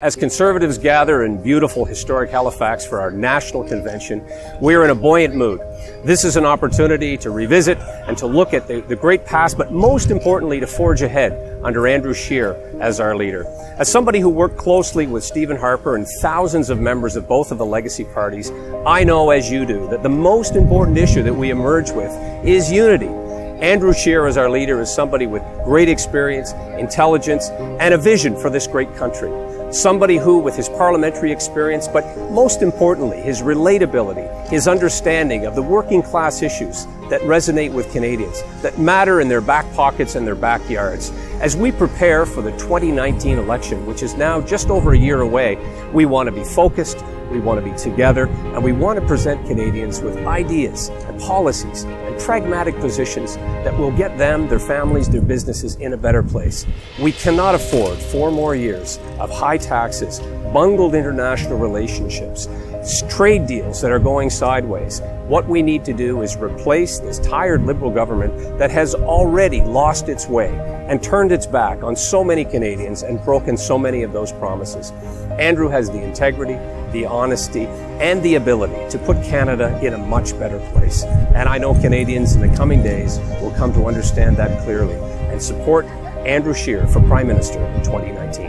As conservatives gather in beautiful historic Halifax for our national convention, we're in a buoyant mood. This is an opportunity to revisit and to look at the, the, great past, but most importantly, to forge ahead under Andrew Scheer as our leader. As somebody who worked closely with Stephen Harper and thousands of members of both of the legacy parties, I know, as you do, that the most important issue that we emerge with is unity. Andrew Scheer as our leader is somebody with great experience, intelligence, and a vision for this great country. Somebody who, with his parliamentary experience, but most importantly, his relatability, his understanding of the working class issues that resonate with Canadians, that matter in their back pockets and their backyards. As we prepare for the 2019 election, which is now just over a year away, we want to be focused, we want to be together, and we want to present Canadians with ideas and policies and pragmatic positions that will get them, their families, their businesses in a better place. We cannot afford four more years of high taxes, bungled international relationships, trade deals that are going sideways. What we need to do is replace this tired Liberal government that has already lost its way and turned its back on so many Canadians and broken so many of those promises. Andrew has the integrity, the honesty, and the ability to put Canada in a much better place. And I know Canadians in the coming days will come to understand that clearly and support Andrew Scheer for Prime Minister in 2019.